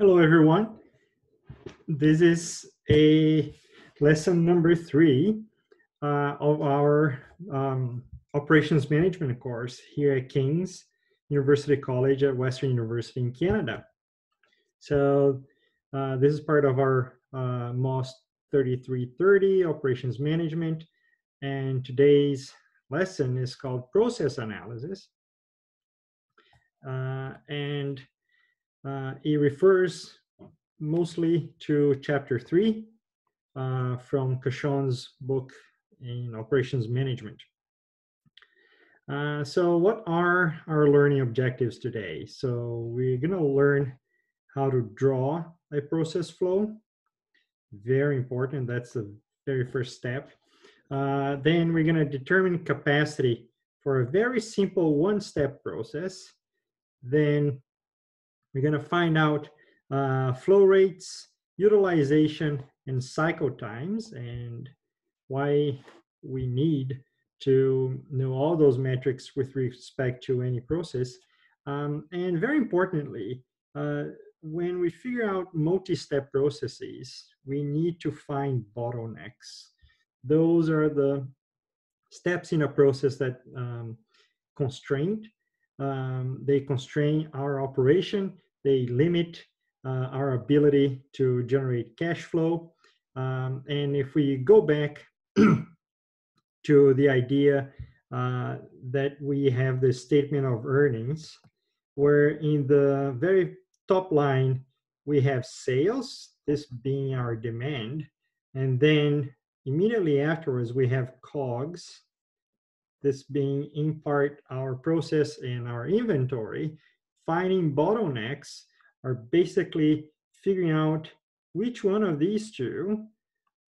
Hello, everyone. This is a lesson number three uh, of our um, operations management course here at King's University College at Western University in Canada. So uh, this is part of our uh, MOS 3330 operations management. And today's lesson is called process analysis. Uh, and uh, it refers mostly to chapter three uh, from Cachon's book in operations management. Uh, so what are our learning objectives today? So we're gonna learn how to draw a process flow. Very important, that's the very first step. Uh, then we're gonna determine capacity for a very simple one-step process. Then we're going to find out uh, flow rates, utilization, and cycle times, and why we need to know all those metrics with respect to any process. Um, and very importantly, uh, when we figure out multi-step processes, we need to find bottlenecks. Those are the steps in a process that um, constrain um, they constrain our operation, they limit uh, our ability to generate cash flow. Um, and if we go back to the idea uh, that we have the statement of earnings, where in the very top line, we have sales, this being our demand, and then immediately afterwards, we have COGS, this being in part our process and our inventory, finding bottlenecks are basically figuring out which one of these two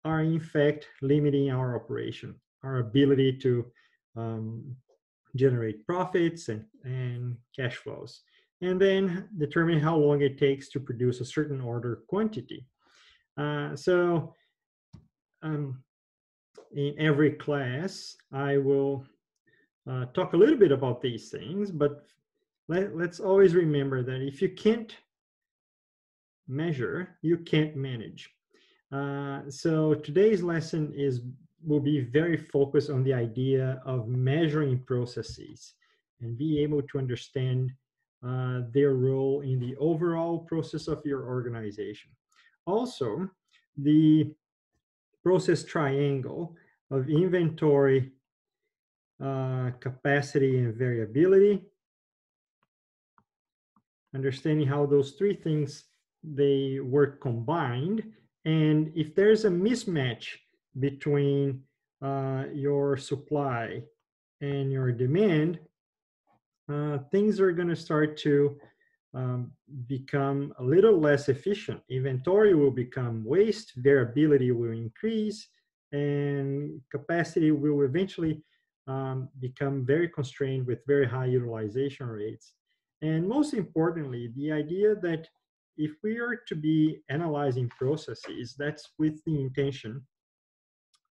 are in fact limiting our operation, our ability to um, generate profits and, and cash flows. And then determine how long it takes to produce a certain order quantity. Uh, so um, in every class, I will uh, talk a little bit about these things, but let, let's always remember that if you can't measure, you can't manage. Uh, so today's lesson is will be very focused on the idea of measuring processes and be able to understand uh, their role in the overall process of your organization. Also, the process triangle of inventory, uh, capacity and variability. Understanding how those three things, they work combined. And if there's a mismatch between uh, your supply and your demand, uh, things are going to start to um, become a little less efficient. Inventory will become waste, variability will increase, and capacity will eventually um, become very constrained with very high utilization rates. And most importantly, the idea that if we are to be analyzing processes, that's with the intention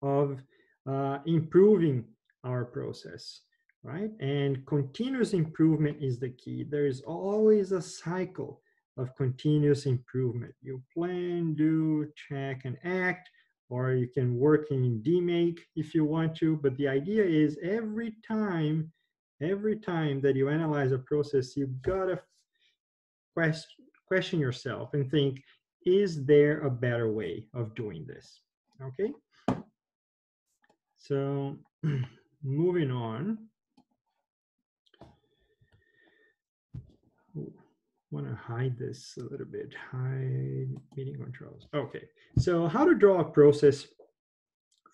of uh, improving our process, right? And continuous improvement is the key. There is always a cycle of continuous improvement. You plan, do, check, and act or you can work in DMAIC if you want to. But the idea is every time, every time that you analyze a process, you've got to question, question yourself and think, is there a better way of doing this? Okay. So moving on. want to hide this a little bit. Hide meeting controls. Okay, so how to draw a process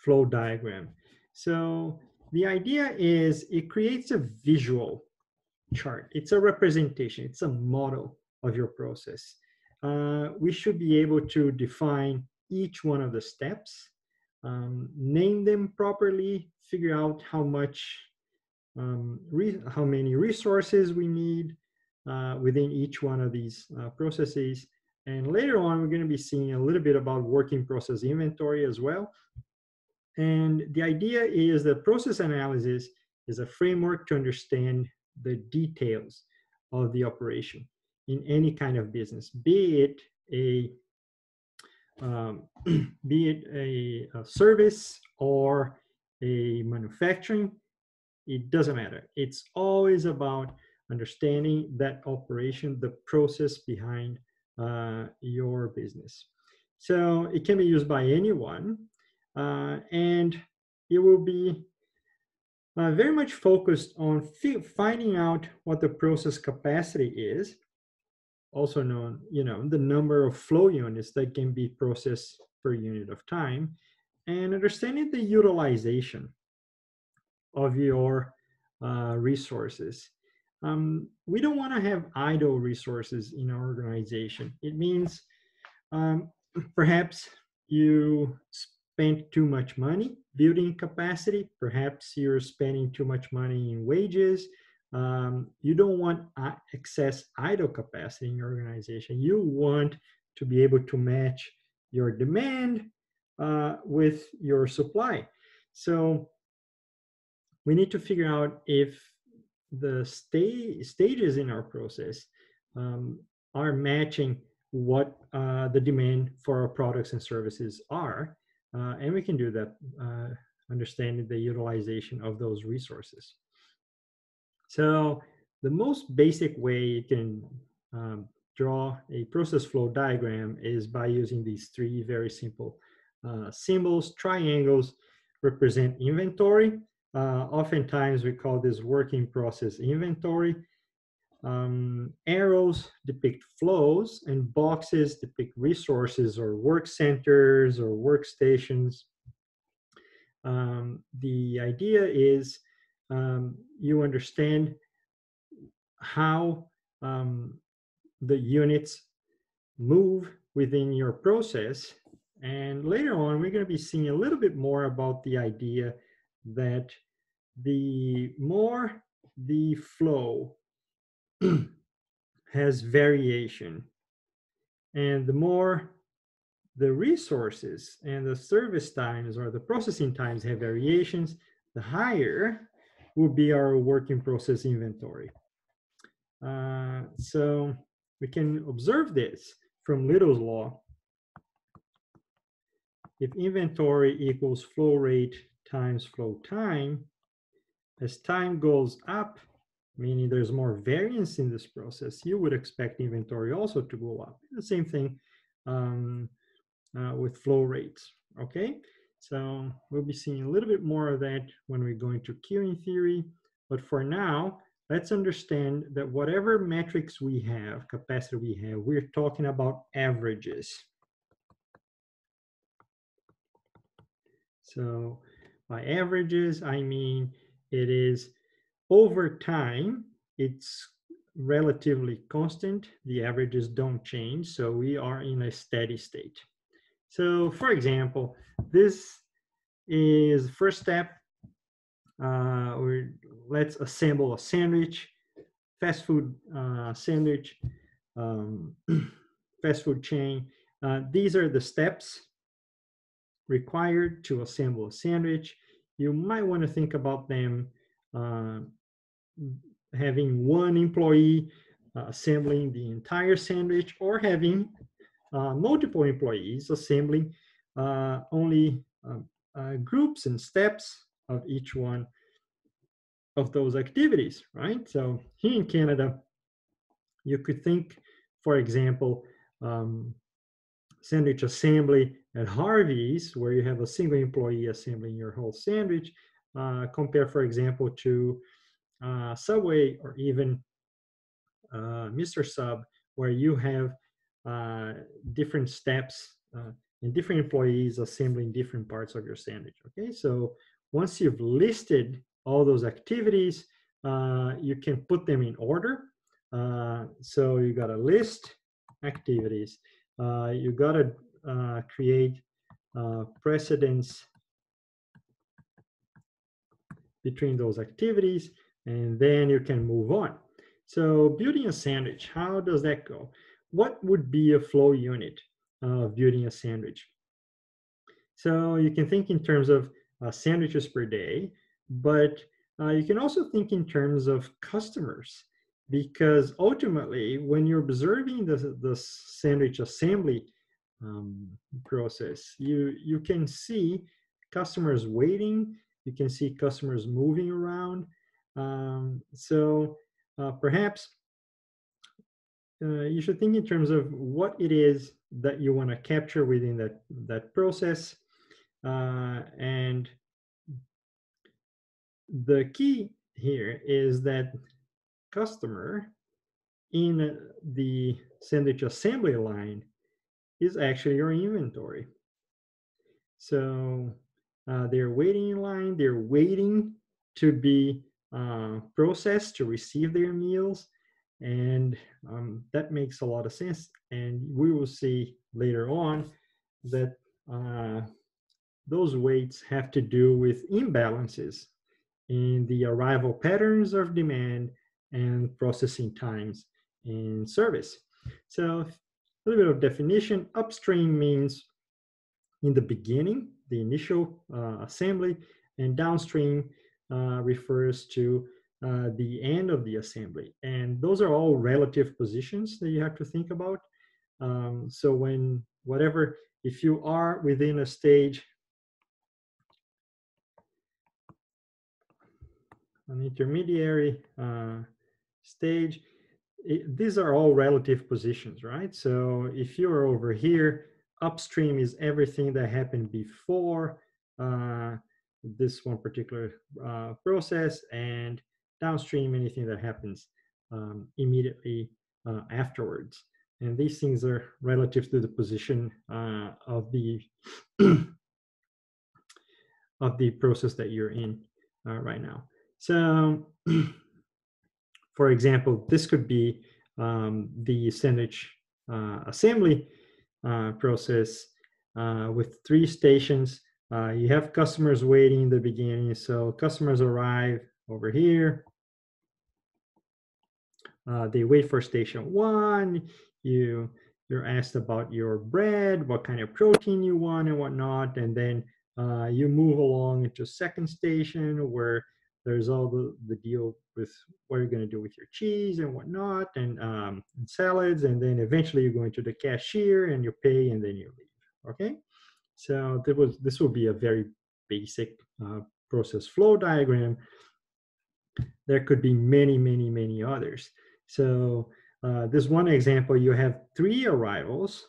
flow diagram. So the idea is it creates a visual chart. It's a representation. It's a model of your process. Uh, we should be able to define each one of the steps, um, name them properly, figure out how much, um, how many resources we need, uh, within each one of these uh, processes. And later on, we're going to be seeing a little bit about working process inventory as well. And the idea is that process analysis is a framework to understand the details of the operation. in any kind of business, be it a um, be it a, a, service or a manufacturing, it doesn't matter. It's always about understanding that operation, the process behind uh, your business. So it can be used by anyone, and it will be uh, very much focused on finding out what the process capacity is, also known, you know, the number of flow units that can be processed per unit of time, and understanding the utilization of your uh, resources. Um, we don't want to have idle resources in our organization. It means um, perhaps you spent too much money building capacity. Perhaps you're spending too much money in wages. Um, you don't want excess idle capacity in your organization. You want to be able to match your demand uh, with your supply. So we need to figure out if the sta- stages in our process um, are matching what uh, the demand for our products and services are uh, and we can do that, uh, understanding the utilization of those resources. So the most basic way you can um, draw a process flow diagram is by using these three very simple uh, symbols. Triangles represent inventory. Uh, oftentimes we call this working process inventory. Um, arrows depict flows and boxes depict resources or work centers or workstations. Um, the idea is um, you understand how um, the units move within your process. And later on, we're going to be seeing a little bit more about the idea that the more the flow has variation. And the more the resources and the service times or the processing times have variations, the higher will be our working process inventory. Uh, so we can observe this from Little's law. If inventory equals flow rate times flow time, as time goes up, meaning there's more variance in this process, you would expect inventory also to go up. The same thing um, uh, with flow rates, okay? So we'll be seeing a little bit more of that when we go into queuing theory. But for now, let's understand that whatever metrics we have, capacity we have, we're talking about averages. So by averages, I mean it is over time, it's relatively constant. The averages don't change, so we are in a steady state. So for example, this is first step. Uh, let's assemble a sandwich, fast food uh, sandwich, um, fast food chain. Uh, these are the steps required to assemble a sandwich. You might want to think about them uh, having one employee uh, assembling the entire sandwich or having uh, multiple employees assembling uh, only um, groups and steps of each one of those activities, right? So here in Canada, you could think, for example, um, sandwich assembly at Harvey's, where you have a single employee assembling your whole sandwich, uh, compare, for example, to uh, Subway or even uh, Mr. Sub, where you have uh, different steps uh, and different employees assembling different parts of your sandwich. Okay, so once you've listed all those activities, uh, you can put them in order. so you got to list activities. you got to create precedence between those activities, and then you can move on. So building a sandwich, how does that go? What would be a flow unit of building a sandwich? So you can think in terms of uh, sandwiches per day, but uh, you can also think in terms of customers. because ultimately, when you're observing the, the sandwich assembly um, process, you, you can see customers waiting, you can see customers moving around. Um, so uh, perhaps uh, you should think in terms of what it is that you want to capture within that, that process. Uh, and the key here is that customer in the sandwich assembly line is actually your inventory. So uh, they're waiting in line, they're waiting to be uh, processed to receive their meals. And um, that makes a lot of sense. And we will see later on that uh, those waits have to do with imbalances in the arrival patterns of demand and processing times in service. So a little bit of definition, upstream means in the beginning, the initial uh, assembly, and downstream uh, refers to uh, the end of the assembly. And those are all relative positions that you have to think about. Um, so when whatever, if you are within a stage an intermediary uh, stage. It, these are all relative positions, right? So if you're over here, upstream is everything that happened before uh, this one particular uh, process, and downstream anything that happens um, immediately uh, afterwards. And these things are relative to the position uh, of the of the process that you're in uh, right now. So, for example, this could be um, the sandwich uh, assembly uh, process with three stations. Uh, you have customers waiting in the beginning. So customers arrive over here. Uh, they wait for station one. You you're asked about your bread, what kind of protein you want and whatnot, and then uh, you move along into second station where there's all the, the deal with what you're going to do with your cheese and whatnot and, um, and salads. And then eventually you go into the cashier and you pay and then you leave. Okay. So there was, this will be a very basic uh, process flow diagram. There could be many, many, many others. So uh, this one example, you have three arrivals.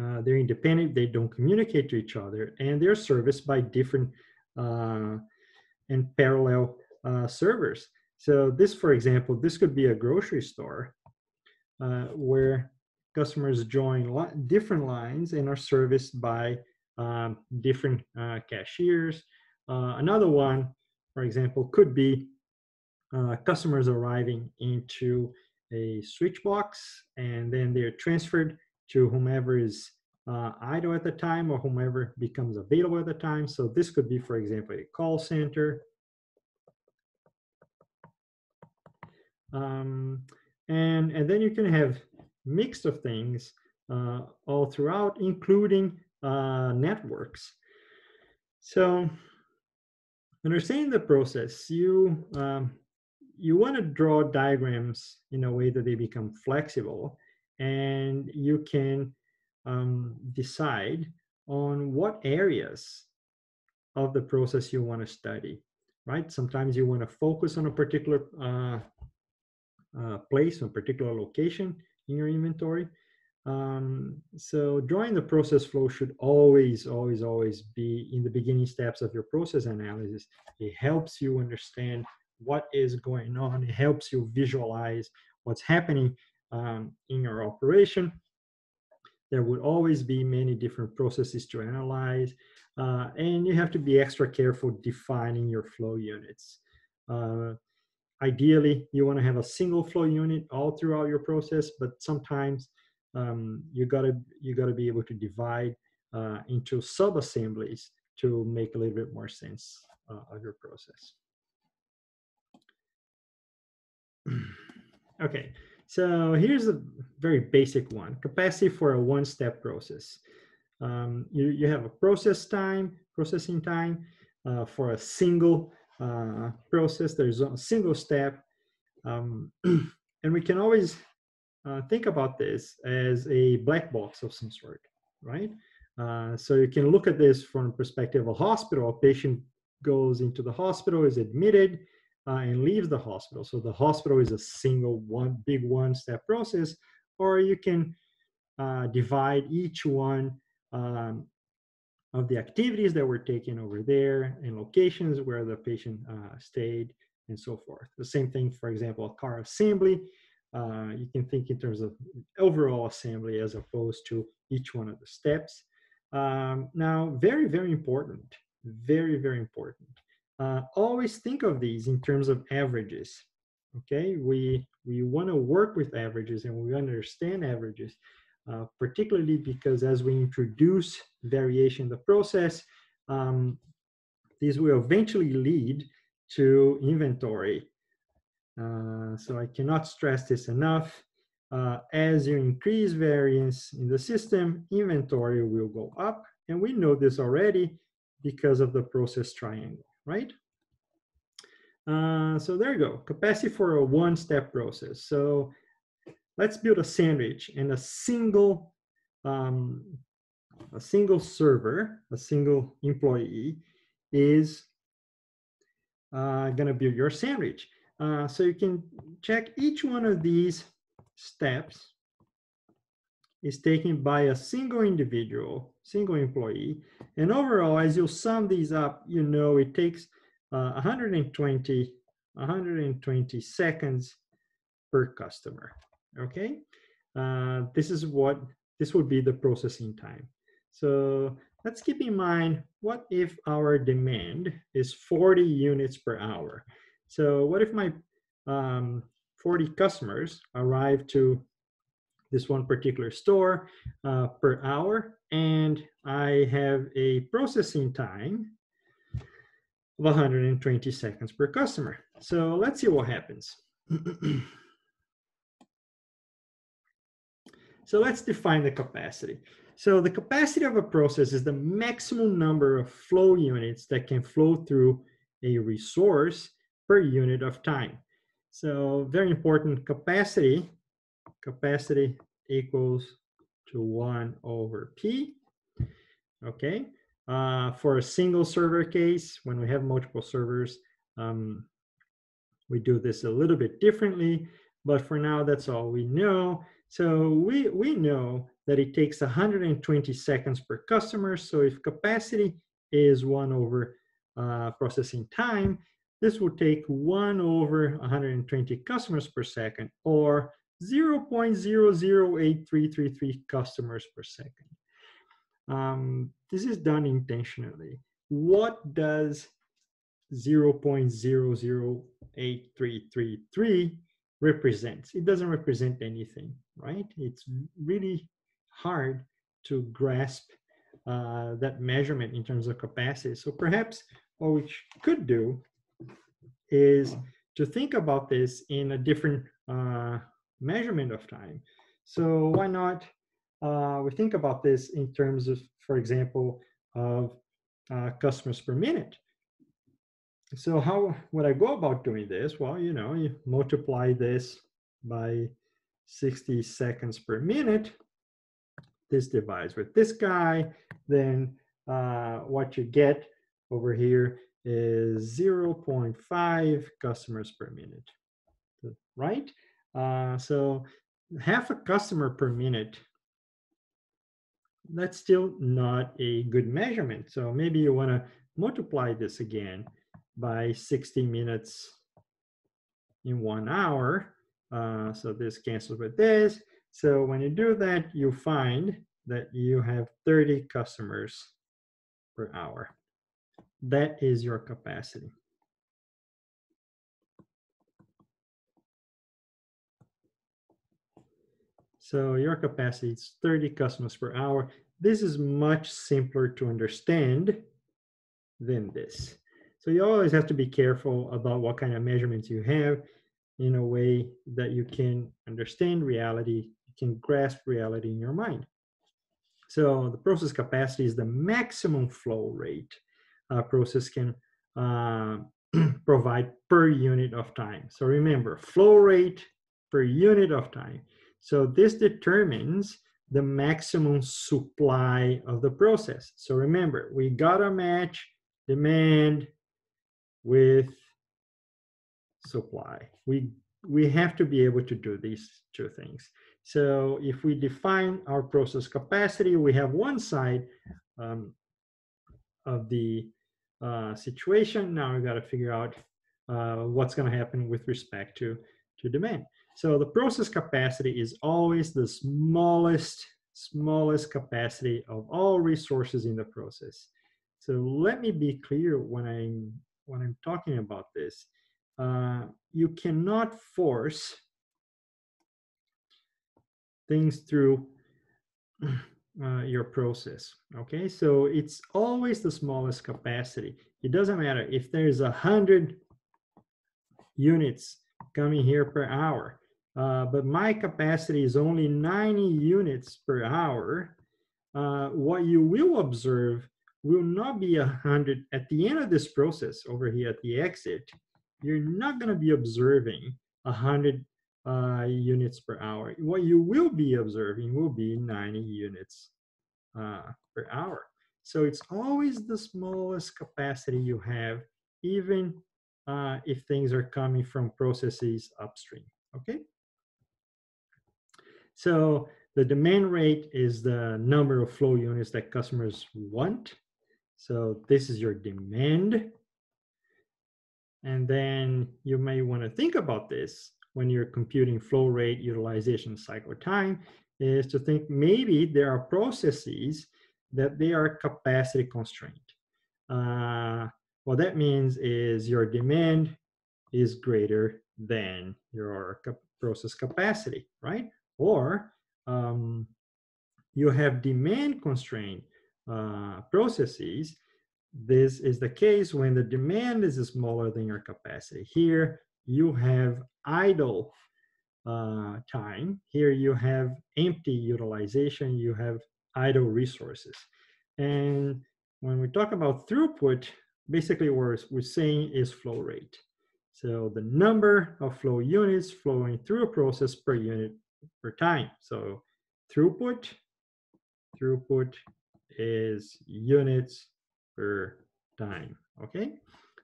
Uh, they're independent, they don't communicate to each other, and they're serviced by different uh, and parallel uh, servers. So this, for example, this could be a grocery store uh, where customers join li different lines and are serviced by um, different uh, cashiers. Uh, another one, for example, could be uh, customers arriving into a switch box and then they're transferred to whomever is uh, idle at the time or whomever becomes available at the time. So this could be, for example, a call center. Um, and, and then you can have mixed of things uh, all throughout, including uh, networks. So understanding the process, you, um, you want to draw diagrams in a way that they become flexible and you can um, decide on what areas of the process you want to study, right? Sometimes you want to focus on a particular uh, uh, place, a particular location in your inventory. Um, so drawing the process flow should always, always, always be in the beginning steps of your process analysis. It helps you understand what is going on. It helps you visualize what's happening um, in your operation there would always be many different processes to analyze, uh, and you have to be extra careful defining your flow units. Uh, ideally, you want to have a single flow unit all throughout your process, but sometimes um, you gotta you gotta be able to divide uh, into sub assemblies to make a little bit more sense uh, of your process. okay, so here's a very basic one, capacity for a one-step process. Um, you, you have a process time, processing time uh, for a single uh, process. There's a single step. Um, and we can always uh, think about this as a black box of some sort, right? Uh, so you can look at this from the perspective of a hospital. A patient goes into the hospital, is admitted, uh, and leaves the hospital. So the hospital is a single one, big one-step process, or you can uh, divide each one um, of the activities that were taken over there and locations where the patient uh, stayed and so forth. The same thing, for example, car assembly. Uh, you can think in terms of overall assembly as opposed to each one of the steps. Um, now, very, very important, very, very important. Uh, always think of these in terms of averages. Okay, we we want to work with averages and we understand averages, uh, particularly because as we introduce variation in the process, um, these will eventually lead to inventory. Uh, so I cannot stress this enough. Uh, as you increase variance in the system, inventory will go up. And we know this already because of the process triangle, right? Uh, so there you go, capacity for a one-step process. So let's build a sandwich and a single, um, a single server, a single employee is uh, gonna build your sandwich. Uh, so you can check each one of these steps is taken by a single individual, single employee. And overall, as you sum these up, you know it takes uh, 120, 120 seconds per customer, okay? Uh, this is what, this would be the processing time. So let's keep in mind, what if our demand is 40 units per hour? So what if my um, 40 customers arrive to this one particular store uh, per hour, and I have a processing time of 120 seconds per customer. So let's see what happens. so let's define the capacity. So the capacity of a process is the maximum number of flow units that can flow through a resource per unit of time. So very important capacity, capacity equals to one over P, okay? Uh, for a single server case, when we have multiple servers, um, we do this a little bit differently, but for now, that's all we know. So we, we know that it takes 120 seconds per customer. So if capacity is one over uh, processing time, this would take 1 over 120 customers per second, or 0.008333 customers per second. Um, this is done intentionally. What does 0.008333 represent? It doesn't represent anything, right? It's really hard to grasp uh, that measurement in terms of capacity. So perhaps what we could do is to think about this in a different uh, measurement of time. So why not uh, we think about this in terms of, for example, of uh, customers per minute. So how would I go about doing this? Well, you know, you multiply this by 60 seconds per minute. This divides with this guy. Then uh, what you get over here is 0.5 customers per minute, right? Uh, so half a customer per minute, that's still not a good measurement. So maybe you want to multiply this again by 60 minutes in one hour. Uh, so this cancels with this. So when you do that, you find that you have 30 customers per hour. That is your capacity. So your capacity is 30 customers per hour. This is much simpler to understand than this. So you always have to be careful about what kind of measurements you have in a way that you can understand reality, you can grasp reality in your mind. So the process capacity is the maximum flow rate a process can uh, provide per unit of time. So remember, flow rate per unit of time. So this determines the maximum supply of the process. So remember, we gotta match demand with supply. We, we have to be able to do these two things. So if we define our process capacity, we have one side um, of the uh, situation. Now we've got to figure out uh, what's going to happen with respect to, to demand. So the process capacity is always the smallest, smallest capacity of all resources in the process. So let me be clear when I'm, I'm talking about this. Uh, you cannot force things through uh, your process. Okay, so it's always the smallest capacity. It doesn't matter if there's a hundred units coming here per hour, uh, but my capacity is only 90 units per hour. Uh, what you will observe will not be a hundred at the end of this process over here at the exit. You're not going to be observing a hundred uh, units per hour. What you will be observing will be 90 units uh, per hour. So it's always the smallest capacity you have, even uh, if things are coming from processes upstream, okay? So the demand rate is the number of flow units that customers want. So this is your demand. And then you may want to think about this when you're computing flow rate, utilization, cycle time, is to think maybe there are processes that they are capacity constrained. Uh, what that means is your demand is greater than your cap process capacity, right? Or um, you have demand constrained uh, processes. This is the case when the demand is smaller than your capacity. Here, you have idle uh, time. Here you have empty utilization, you have idle resources. And when we talk about throughput, basically what we're saying is flow rate. So the number of flow units flowing through a process per unit per time. So throughput, throughput is units per time, okay?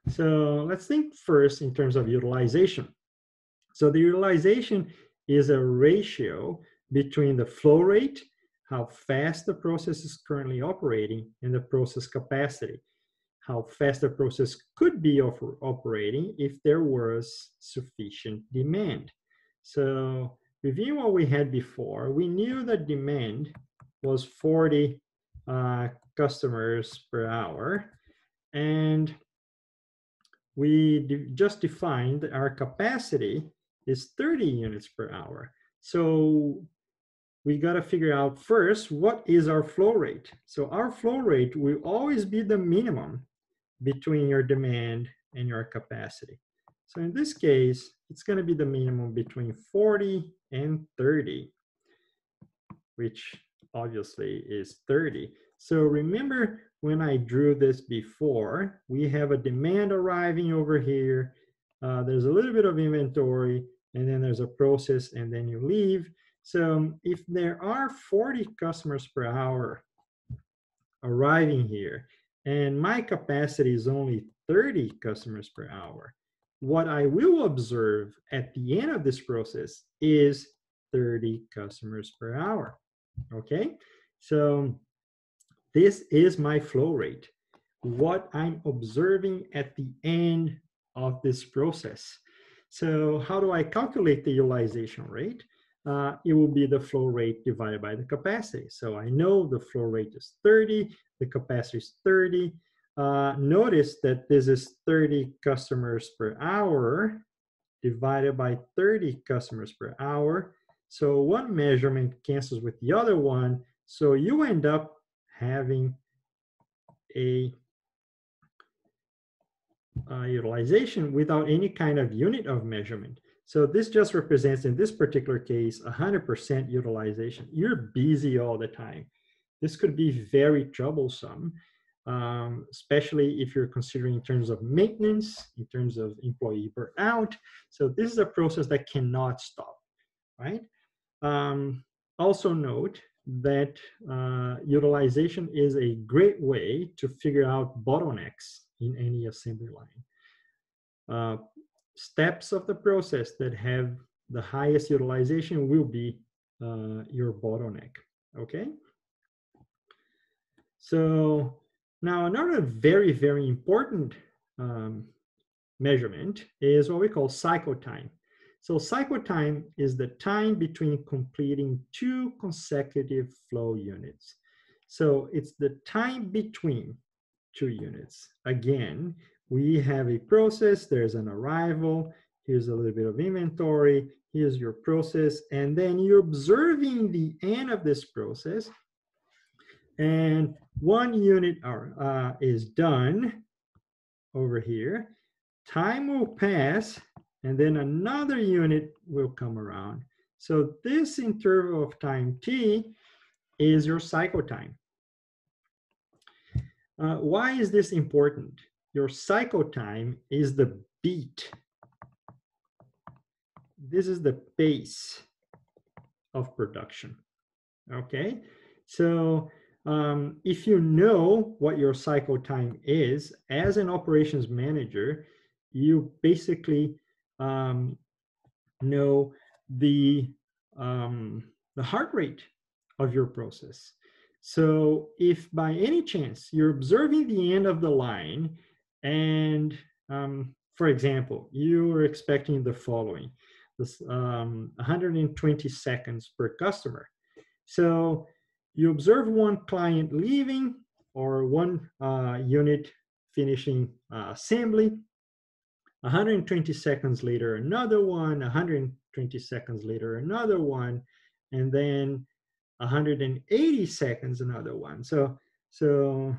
So let's think first in terms of utilization. So the utilization is a ratio between the flow rate, how fast the process is currently operating, and the process capacity, how fast the process could be operating if there was sufficient demand. So reviewing what we had before, we knew that demand was 40 uh, customers per hour. And we de just defined our capacity is 30 units per hour. So we got to figure out first what is our flow rate. So our flow rate will always be the minimum between your demand and your capacity. So in this case, it's going to be the minimum between 40 and 30, which obviously is 30. So remember when I drew this before, we have a demand arriving over here. Uh, there's a little bit of inventory and then there's a process and then you leave. So if there are 40 customers per hour arriving here and my capacity is only 30 customers per hour, what I will observe at the end of this process is 30 customers per hour. Okay, so this is my flow rate, what I'm observing at the end of this process. So how do I calculate the utilization rate? Uh, it will be the flow rate divided by the capacity. So I know the flow rate is 30, the capacity is 30. Uh, notice that this is 30 customers per hour divided by 30 customers per hour. So one measurement cancels with the other one. So you end up having a uh, utilization without any kind of unit of measurement. So this just represents, in this particular case, 100% utilization. You're busy all the time. This could be very troublesome. um, especially if you're considering in terms of maintenance, in terms of employee burnout. So this is a process that cannot stop, right? Um, also note that uh, utilization is a great way to figure out bottlenecks in any assembly line. Uh, steps of the process that have the highest utilization will be uh, your bottleneck, okay? So now another very, very important um, measurement is what we call cycle time. So cycle time is the time between completing two consecutive flow units. So it's the time between two units. Again, we have a process, there's an arrival, here's a little bit of inventory, here's your process, and then you're observing the end of this process, and one unit are, uh, is done over here. Time will pass, and then another unit will come around. So this interval of time t is your cycle time. Uh, why is this important? Your cycle time is the beat. This is the pace of production. Okay, so um, if you know what your cycle time is as an operations manager, you basically um, know the um, the heart rate of your process. So if by any chance you're observing the end of the line, and um, for example, you are expecting the following, this um, 120 seconds per customer. So you observe one client leaving or one uh, unit finishing uh, assembly, 120 seconds later, another one, 120 seconds later, another one, and then 180 seconds, another one. So, so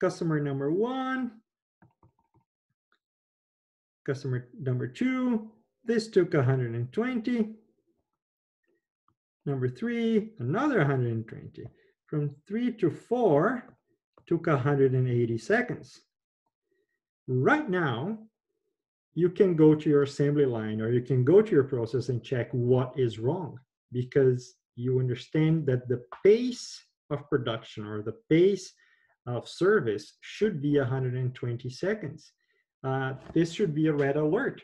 customer number one, customer number two, this took 120. Number three, another 120. From three to four took 180 seconds. Right now, you can go to your assembly line or you can go to your process and check what is wrong because you understand that the pace of production or the pace of service should be 120 seconds. Uh, this should be a red alert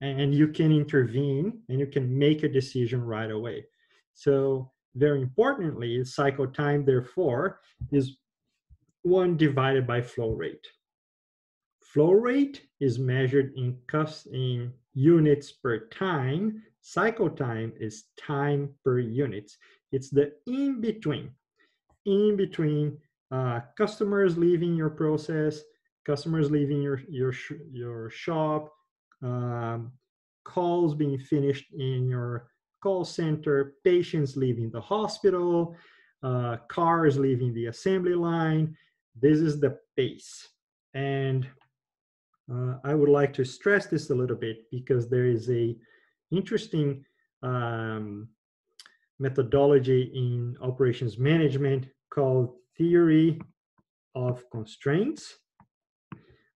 and you can intervene and you can make a decision right away. So very importantly, cycle time therefore is one divided by flow rate. Flow rate is measured in, in units per time. Cycle time is time per units. It's the in between, in between uh, customers leaving your process, customers leaving your your your shop, um, calls being finished in your call center, patients leaving the hospital, uh, cars leaving the assembly line. This is the pace. And uh, I would like to stress this a little bit because there is a interesting um, methodology in operations management called theory of constraints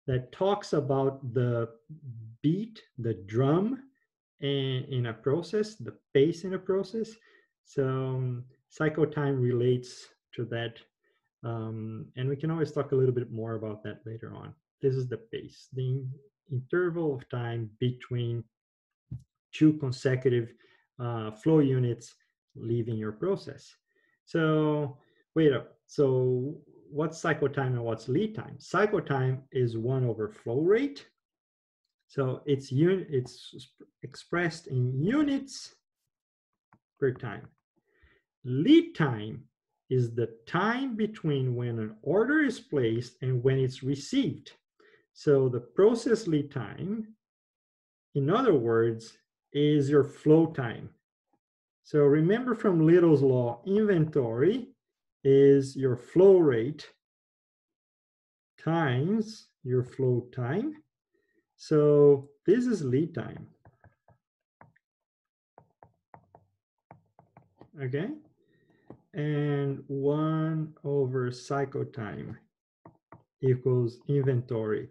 that talks about the beat, the drum in, in a process, the pace in a process. So um, cycle time relates to that. Um, and we can always talk a little bit more about that later on this is the pace, the interval of time between two consecutive uh, flow units leaving your process. So wait up. So what's cycle time and what's lead time? Cycle time is one over flow rate. So it's un it's expressed in units per time. Lead time is the time between when an order is placed and when it's received. So the process lead time, in other words, is your flow time. So remember from Little's law, inventory is your flow rate times your flow time. So this is lead time. Okay. And one over cycle time equals inventory.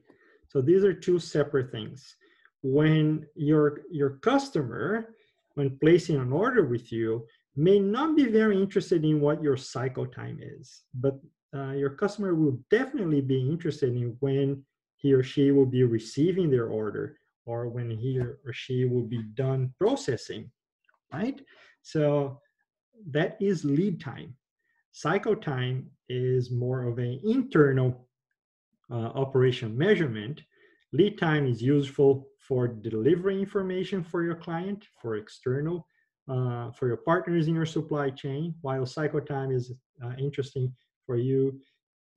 So these are two separate things. When your, your customer, when placing an order with you, may not be very interested in what your cycle time is, but uh, your customer will definitely be interested in when he or she will be receiving their order or when he or she will be done processing, right? So that is lead time. Cycle time is more of an internal operation measurement. Lead time is useful for delivering information for your client, for external, uh, for your partners in your supply chain, while cycle time is uh, interesting for you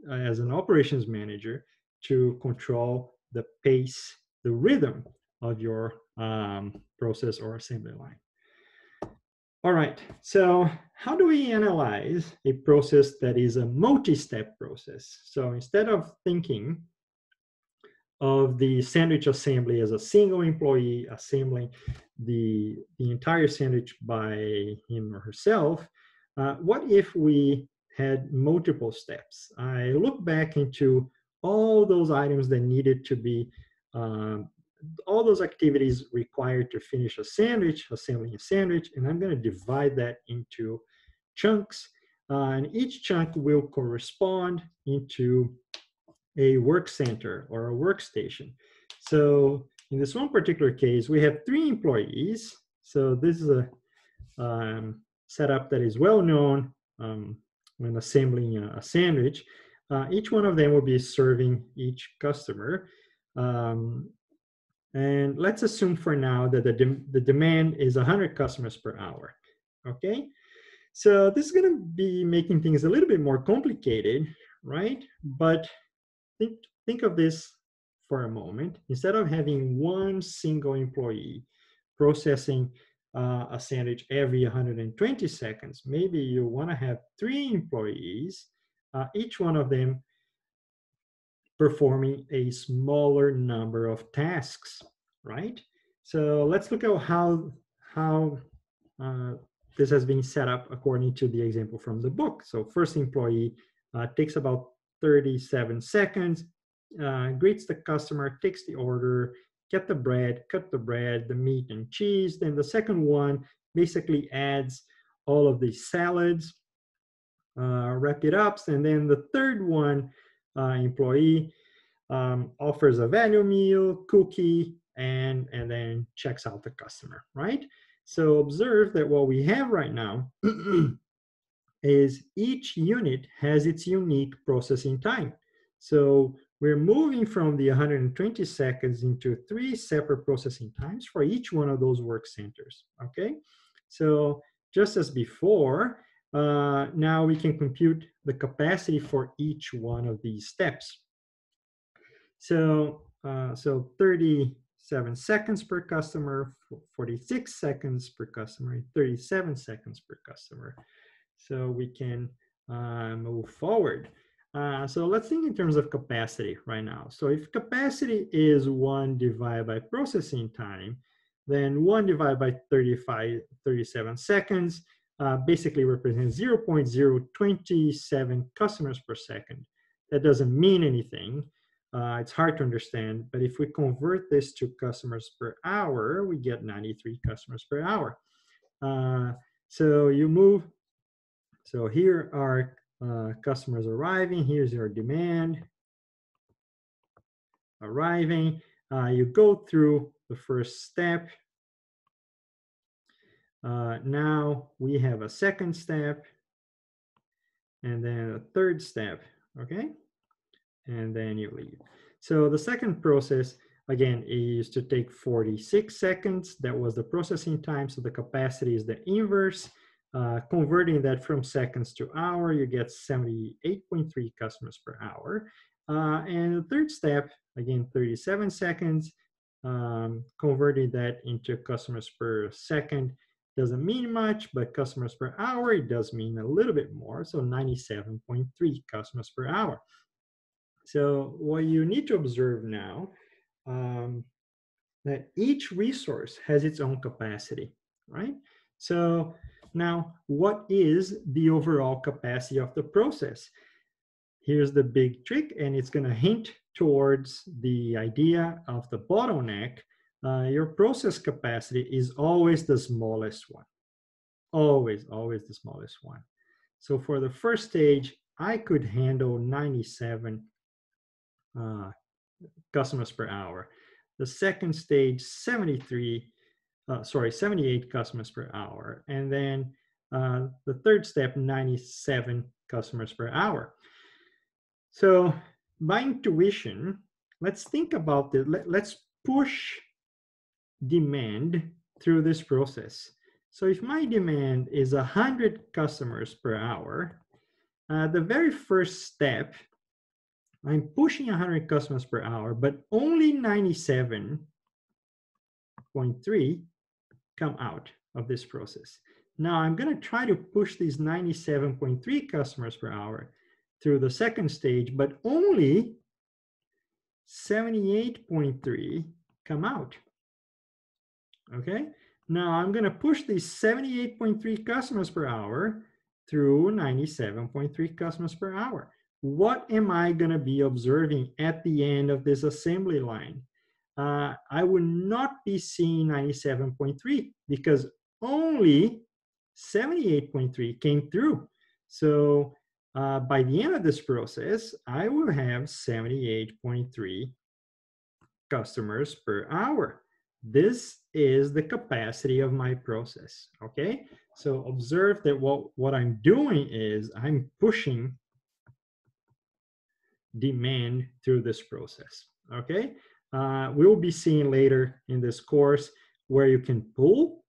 uh, as an operations manager to control the pace, the rhythm of your um, process or assembly line. All right, so how do we analyze a process that is a multi-step process? So instead of thinking of the sandwich assembly as a single employee assembling the, the entire sandwich by him or herself, uh, what if we had multiple steps? I look back into all those items that needed to be um, all those activities required to finish a sandwich, assembling a sandwich, and I'm going to divide that into chunks. Uh, and each chunk will correspond into a work center or a workstation. So in this one particular case, we have three employees. So this is a um, setup that is well known um, when assembling a, sandwich. Uh, each one of them will be serving each customer. Um, and let's assume for now that the, de the demand is 100 customers per hour, okay? So this is gonna be making things a little bit more complicated, right? But think, think of this for a moment. Instead of having one single employee processing uh, a sandwich every 120 seconds, maybe you wanna have three employees, uh, each one of them performing a smaller number of tasks, right? So let's look at how, how uh, this has been set up according to the example from the book. So first employee uh, takes about 37 seconds, uh, greets the customer, takes the order, get the bread, cut the bread, the meat and cheese. Then the second one basically adds all of the salads, uh, wrap it up. And then the third one employee um, offers a value meal, cookie, and, and then checks out the customer, right? So observe that what we have right now is each unit has its unique processing time. So we're moving from the 120 seconds into three separate processing times for each one of those work centers, okay? So just as before, uh, now we can compute the capacity for each one of these steps. So, uh, so 37 seconds per customer, 46 seconds per customer, 37 seconds per customer. So we can uh, move forward. Uh, so let's think in terms of capacity right now. So if capacity is one divided by processing time, then one divided by 35, 37 seconds uh, basically represents 0.027 customers per second. That doesn't mean anything. Uh, it's hard to understand, but if we convert this to customers per hour, we get 93 customers per hour. Uh, so you move, so here are uh, customers arriving, here's your demand arriving. Uh, you go through the first step, uh, now we have a second step and then a third step, okay? And then you leave. So the second process, again, is to take 46 seconds. That was the processing time. So the capacity is the inverse. Uh, converting that from seconds to hour, you get 78.3 customers per hour. Uh, and the third step, again, 37 seconds, um, converting that into customers per second, doesn't mean much, but customers per hour, it does mean a little bit more. So 97.3 customers per hour. So what you need to observe now, um, that each resource has its own capacity, right? So now what is the overall capacity of the process? here's the big trick, and it's going to hint towards the idea of the bottleneck. Uh, your process capacity is always the smallest one. Always, always the smallest one. So for the first stage, I could handle 97 uh, customers per hour. The second stage, 73, uh, sorry, 78 customers per hour. And then uh, the third step, 97 customers per hour. So by intuition, let's think about it. Let, let's push demand through this process. So if my demand is 100 customers per hour, uh, the very first step, I'm pushing 100 customers per hour, but only 97.3 come out of this process. Now I'm going to try to push these 97.3 customers per hour through the second stage, but only 78.3 come out. Okay, now I'm going to push these 78.3 customers per hour through 97.3 customers per hour. What am I going to be observing at the end of this assembly line? Uh, I would not be seeing 97.3 because only 78.3 came through. So uh, by the end of this process, I will have 78.3 customers per hour. This is the capacity of my process, okay? So observe that what, what I'm doing is I'm pushing demand through this process, okay? Uh, we'll be seeing later in this course where you can pull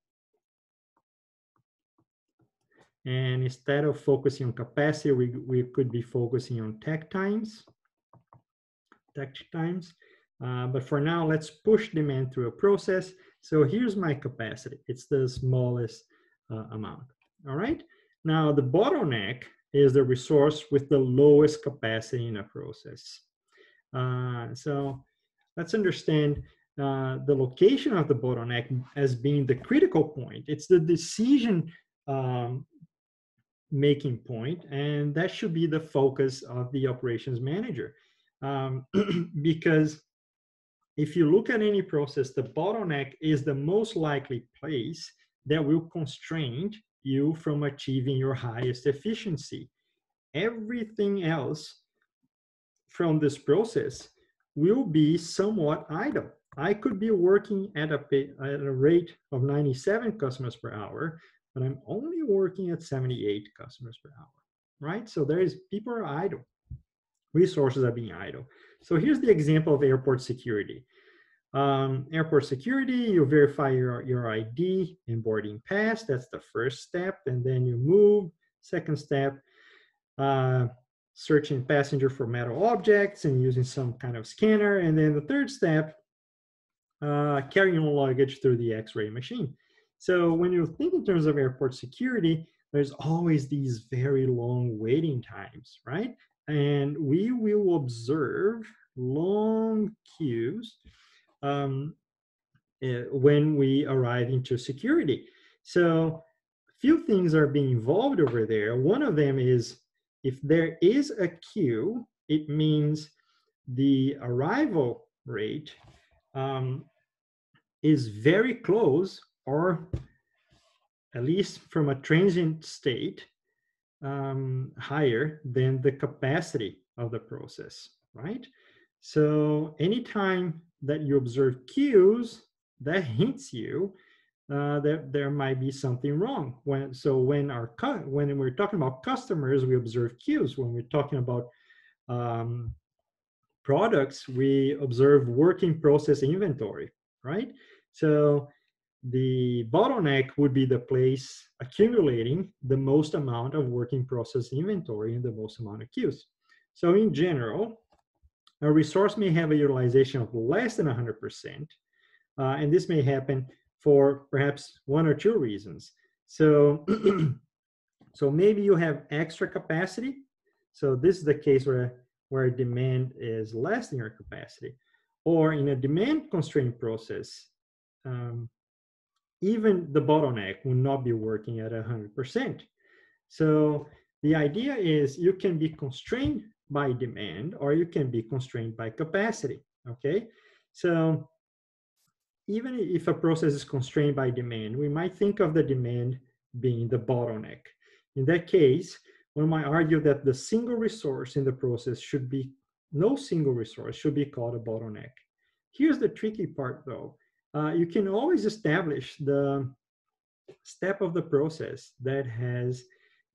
And instead of focusing on capacity, we, we could be focusing on takt times, takt times. Uh, but for now, let's push demand through a process. So here's my capacity. It's the smallest uh, amount, all right? Now the bottleneck is the resource with the lowest capacity in a process. Uh, so let's understand uh, the location of the bottleneck as being the critical point. It's the decision um, making point, and that should be the focus of the operations manager. Um, because if you look at any process, the bottleneck is the most likely place that will constrain you from achieving your highest efficiency. Everything else from this process will be somewhat idle. I could be working at a, at a rate of 97 customers per hour, but I'm only working at 78 customers per hour, right? So there is people are idle, resources are being idle. So here's the example of airport security. Um, airport security, you verify your, your ID and boarding pass. That's the first step. And then you move. Second step, uh, searching passenger for metal objects and using some kind of scanner. And then the third step, uh, carrying luggage through the x-ray machine. So when you think in terms of airport security, there's always these very long waiting times, right? And we will observe long queues um, uh, when we arrive into security. So a few things are being involved over there. One of them is if there is a queue, it means the arrival rate um, is very close or at least from a transient state, um, higher than the capacity of the process, right? So anytime that you observe queues, that hints you uh, that there might be something wrong. When so when our when we're talking about customers, we observe queues. When we're talking about um, products, we observe working process inventory, right? So the bottleneck would be the place accumulating the most amount of working process inventory and the most amount of queues. So in general, a resource may have a utilization of less than 100%, uh, and this may happen for perhaps one or two reasons. So, so maybe you have extra capacity. So this is the case where, where demand is less than your capacity. Or in a demand constraint process, um, even the bottleneck will not be working at 100%. So the idea is you can be constrained by demand or you can be constrained by capacity, okay? So even if a process is constrained by demand, we might think of the demand being the bottleneck. In that case, one might argue that the single resource in the process should be, no single resource should be called a bottleneck. Here's the tricky part though. Uh, you can always establish the step of the process that has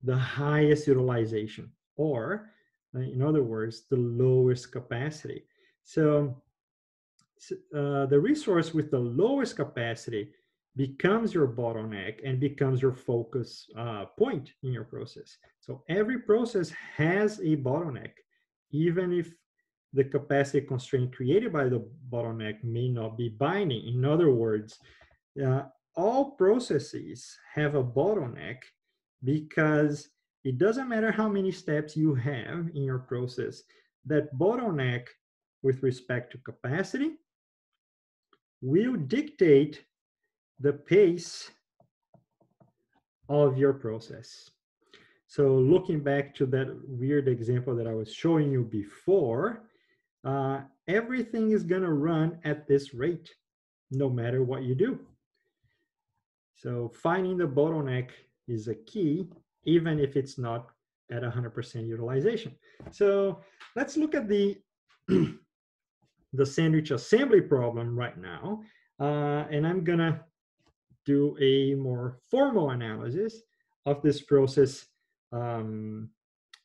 the highest utilization or uh, in other words, the lowest capacity. So uh, the resource with the lowest capacity becomes your bottleneck and becomes your focus uh, point in your process. So every process has a bottleneck, even if the capacity constraint created by the bottleneck may not be binding. In other words, uh, all processes have a bottleneck because it doesn't matter how many steps you have in your process, that bottleneck with respect to capacity will dictate the pace of your process. So looking back to that weird example that I was showing you before, uh, everything is gonna run at this rate, no matter what you do. So finding the bottleneck is a key, even if it's not at 100% utilization. So let's look at the the sandwich assembly problem right now. Uh, and I'm gonna do a more formal analysis of this process um,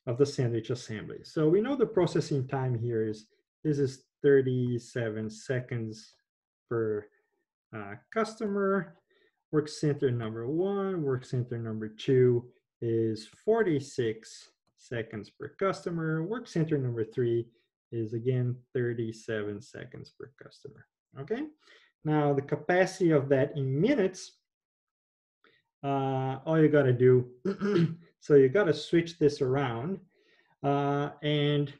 of the sandwich assembly. So we know the processing time here is, this is 37 seconds per uh, customer. Work center number one, work center number two is 46 seconds per customer. Work center number three is again 37 seconds per customer, okay? Now the capacity of that in minutes, uh, all you gotta do, so you gotta switch this around uh, and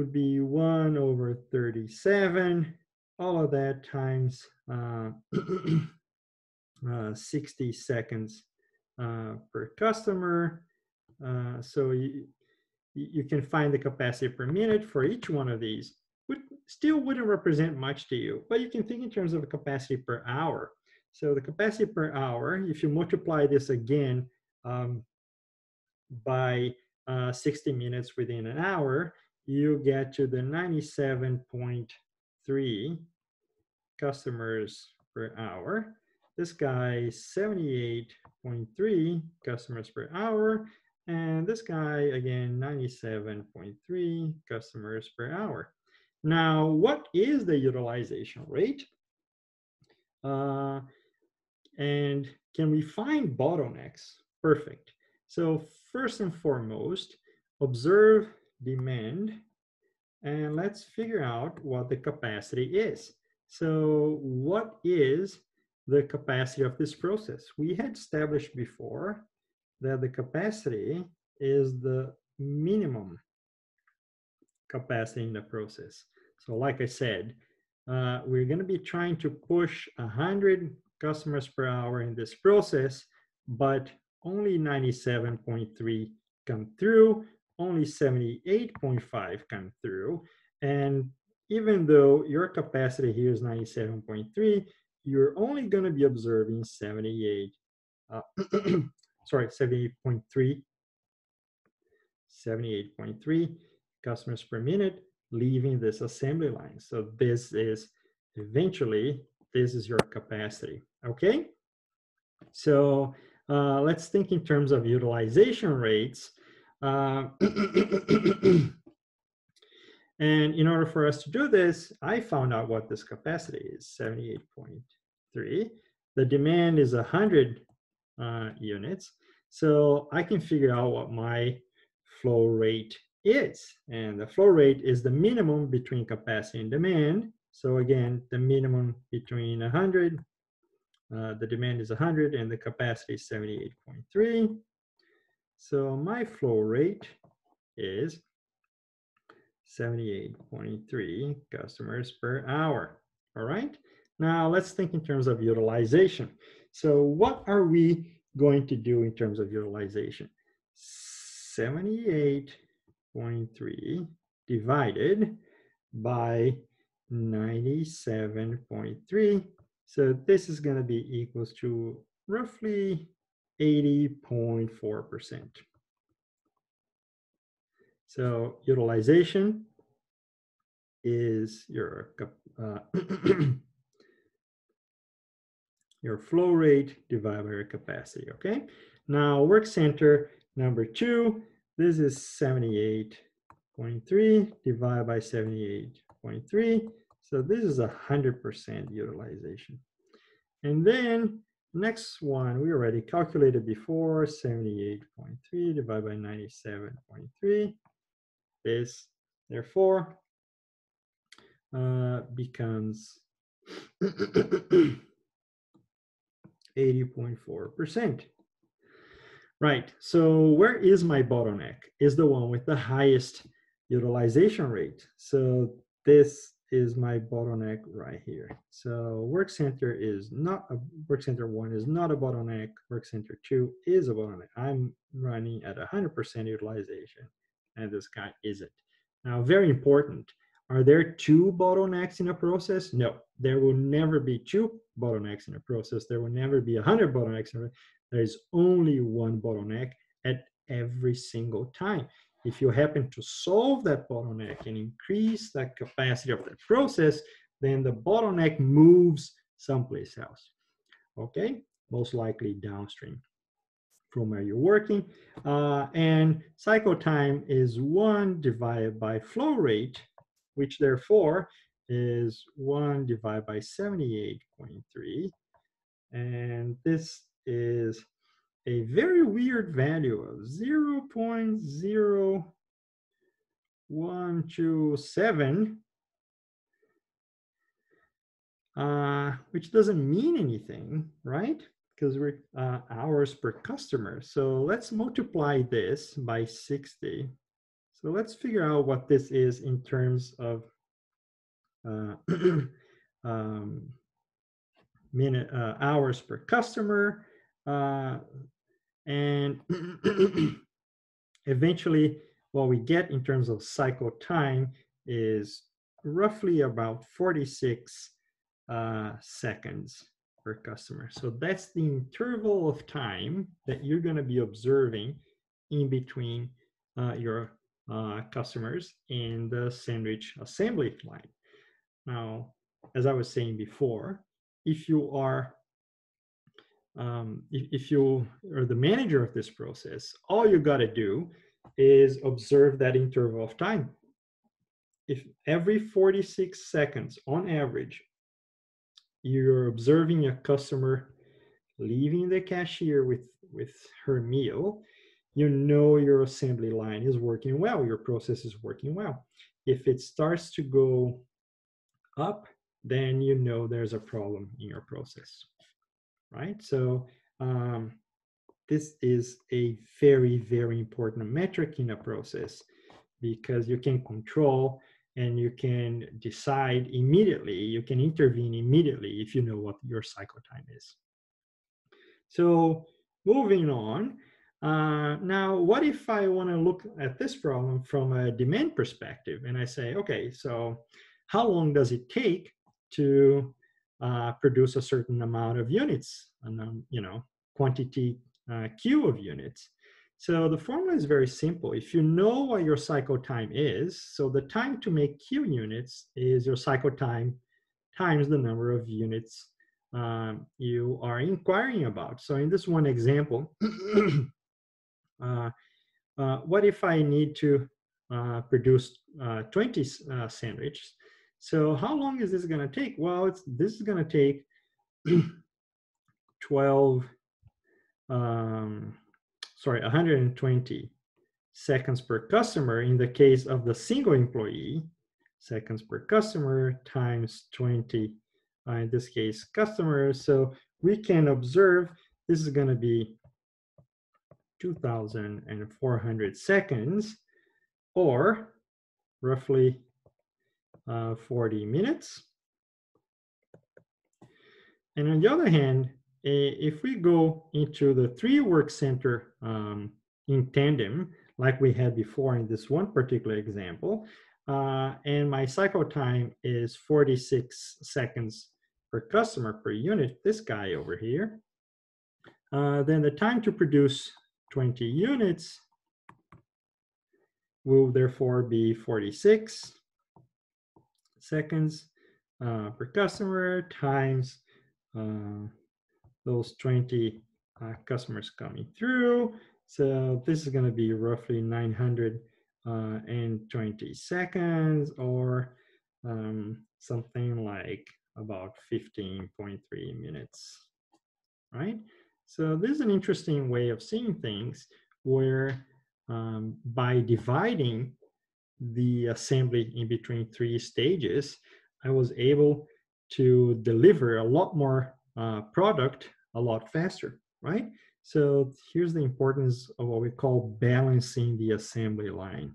would be one over 37, all of that times uh, uh 60 seconds uh, per customer. Uh, so you, you can find the capacity per minute for each one of these. Would, still wouldn't represent much to you, but you can think in terms of a capacity per hour. So the capacity per hour, if you multiply this again um, by uh, 60 minutes within an hour, you get to the 97.3 customers per hour. This guy 78.3 customers per hour. And this guy, again, 97.3 customers per hour. Now, what is the utilization rate? Uh, and can we find bottlenecks? Perfect. So first and foremost, observe demand and let's figure out what the capacity is. So what is the capacity of this process? We had established before that the capacity is the minimum capacity in the process. So like I said, uh, we're going to be trying to push 100 customers per hour in this process, but only 97.3 come through, only 78.5 come through. And even though your capacity here is 97.3, you're only going to be observing 78, uh, sorry, 78.3, 78.3 customers per minute leaving this assembly line. So this is eventually, this is your capacity, okay? So uh, let's think in terms of utilization rates. Uh, and in order for us to do this, I found out what this capacity is, 78.3. The demand is 100 uh, units. So I can figure out what my flow rate is. And the flow rate is the minimum between capacity and demand. So again, the minimum between 100, uh, the demand is 100 and the capacity is 78.3. So my flow rate is 78.3 customers per hour. All right. Now let's think in terms of utilization. So what are we going to do in terms of utilization? 78.3 divided by 97.3. So this is going to be equals to roughly 80.4%. So utilization is your uh, your flow rate divided by your capacity, okay? Now work center number two, this is 78.3 divided by 78.3. So this is a 100% utilization. And then next one, we already calculated before, 78.3 divided by 97.3. This, therefore, uh, becomes 80.4%. Right, so where is my bottleneck? Is the one with the highest utilization rate. So this is my bottleneck right here. So work center is not a work center one is not a bottleneck. Work center two is a bottleneck. I'm running at 100% utilization and this guy isn't. Now, very important. Are there two bottlenecks in a process? No, there will never be two bottlenecks in a process. There will never be 100 bottlenecks. There is only one bottleneck at every single time. If you happen to solve that bottleneck and increase the capacity of the process, then the bottleneck moves someplace else. Okay, most likely downstream from where you're working. Uh, and cycle time is one divided by flow rate, which therefore is one divided by 78.3. And this is a very weird value of 0 0.0127, uh, which doesn't mean anything, right? Because we're uh, hours per customer. So let's multiply this by 60. So let's figure out what this is in terms of uh, um, minute uh, hours per customer uh, and eventually, what we get in terms of cycle time is roughly about 46 uh, seconds per customer. So that's the interval of time that you're going to be observing in between uh, your uh, customers in the sandwich assembly line. Now, as I was saying before, if you are um, if, if you are the manager of this process, all you got to do is observe that interval of time. If every 46 seconds on average, you're observing a customer leaving the cashier with, with her meal, you know your assembly line is working well, your process is working well. If it starts to go up, then you know there's a problem in your process right? So um, this is a very, very important metric in a process because you can control and you can decide immediately, you can intervene immediately if you know what your cycle time is. So moving on, uh, now what if I want to look at this problem from a demand perspective and I say, okay, so how long does it take to uh, produce a certain amount of units, and um, you know, quantity uh, Q of units. So the formula is very simple. If you know what your cycle time is, so the time to make Q units is your cycle time times the number of units um, you are inquiring about. So in this one example, uh, uh, what if I need to uh, produce uh, 20 uh, sandwiches? So how long is this going to take? Well, it's this is going to take 12, um, sorry, 120 seconds per customer in the case of the single employee, seconds per customer times 20, uh, in this case, customers. So we can observe this is going to be 2,400 seconds or roughly uh, 40 minutes. And on the other hand, if we go into the three work center um, in tandem, like we had before in this one particular example. Uh, and my cycle time is 46 seconds per customer per unit, this guy over here. Uh, then the time to produce 20 units will therefore be 46 seconds uh, per customer times uh, those 20 uh, customers coming through. So this is going to be roughly 920 uh, seconds or um, something like about 15.3 minutes, right? So this is an interesting way of seeing things where um, by dividing the assembly in between three stages, I was able to deliver a lot more uh, product a lot faster, right? So here's the importance of what we call balancing the assembly line.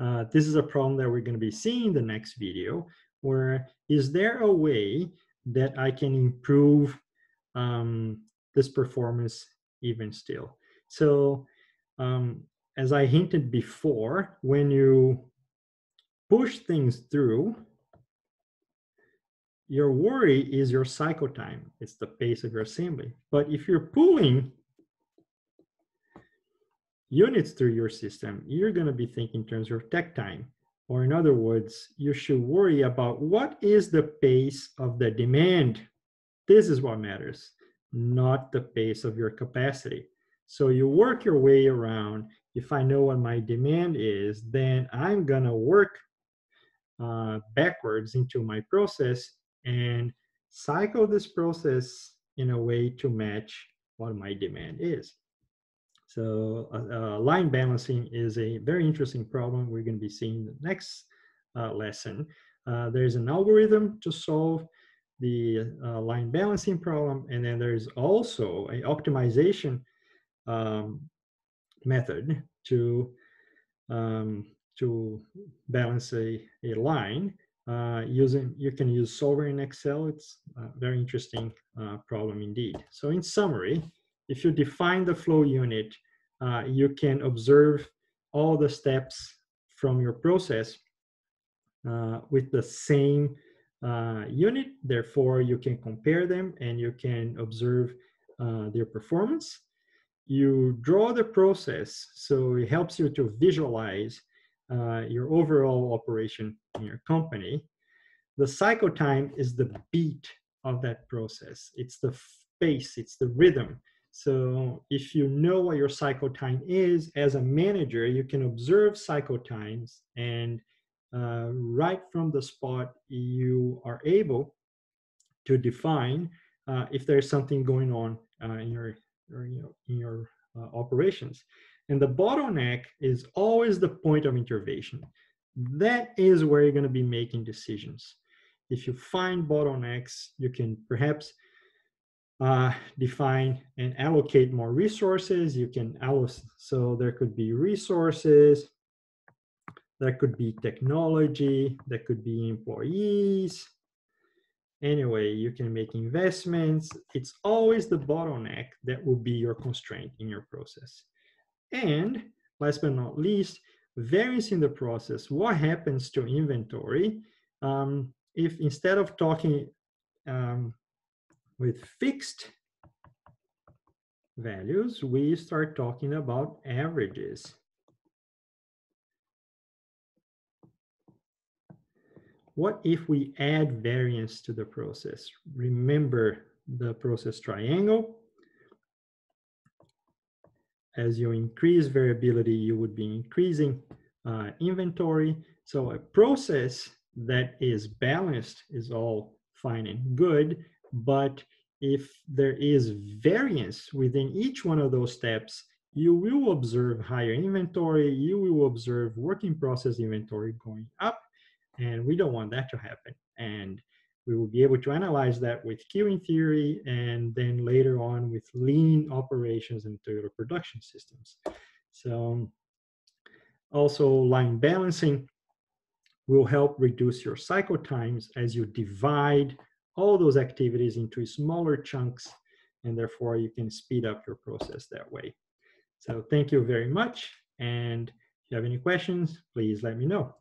Uh, this is a problem that we're going to be seeing in the next video, where is there a way that I can improve um, this performance even still? So um, as I hinted before, when you push things through, your worry is your cycle time. It's the pace of your assembly. But if you're pulling units through your system, you're going to be thinking in terms of takt time. Or in other words, you should worry about what is the pace of the demand. This is what matters, not the pace of your capacity. So you work your way around. If I know what my demand is, then I'm to work uh, backwards into my process and cycle this process in a way to match what my demand is. So uh, uh, line balancing is a very interesting problem we're going to be seeing the next uh, lesson. Uh, there's an algorithm to solve the uh, line balancing problem, and then there's also an optimization um, method to um, to balance a, a line uh, using you can use solver in Excel. It's a very interesting uh, problem indeed. So in summary, if you define the flow unit, uh, you can observe all the steps from your process uh, with the same uh, unit. Therefore, you can compare them and you can observe uh, their performance. You draw the process, so it helps you to visualize uh, your overall operation in your company. The cycle time is the beat of that process. It's the pace, it's the rhythm. So if you know what your cycle time is as a manager, you can observe cycle times and uh, right from the spot, you are able to define uh, if there's something going on uh, in your, or, you know, in your uh, operations. And the bottleneck is always the point of intervention. That is where you're going to be making decisions. If you find bottlenecks, you can perhaps uh, define and allocate more resources. You can allocate, so there could be resources, there could be technology, there could be employees. Anyway, you can make investments. It's always the bottleneck that will be your constraint in your process. And last but not least, variance in the process. What happens to inventory um, if instead of talking um, with fixed values, we start talking about averages. What if we add variance to the process? Remember the process triangle as you increase variability, you would be increasing uh, inventory. So a process that is balanced is all fine and good, but if there is variance within each one of those steps, you will observe higher inventory, you will observe working process inventory going up, and we don't want that to happen. And we will be able to analyze that with queuing theory and then later on with lean operations and Toyota production systems. So also line balancing will help reduce your cycle times as you divide all those activities into smaller chunks and therefore you can speed up your process that way. So thank you very much And if you have any questions, please let me know.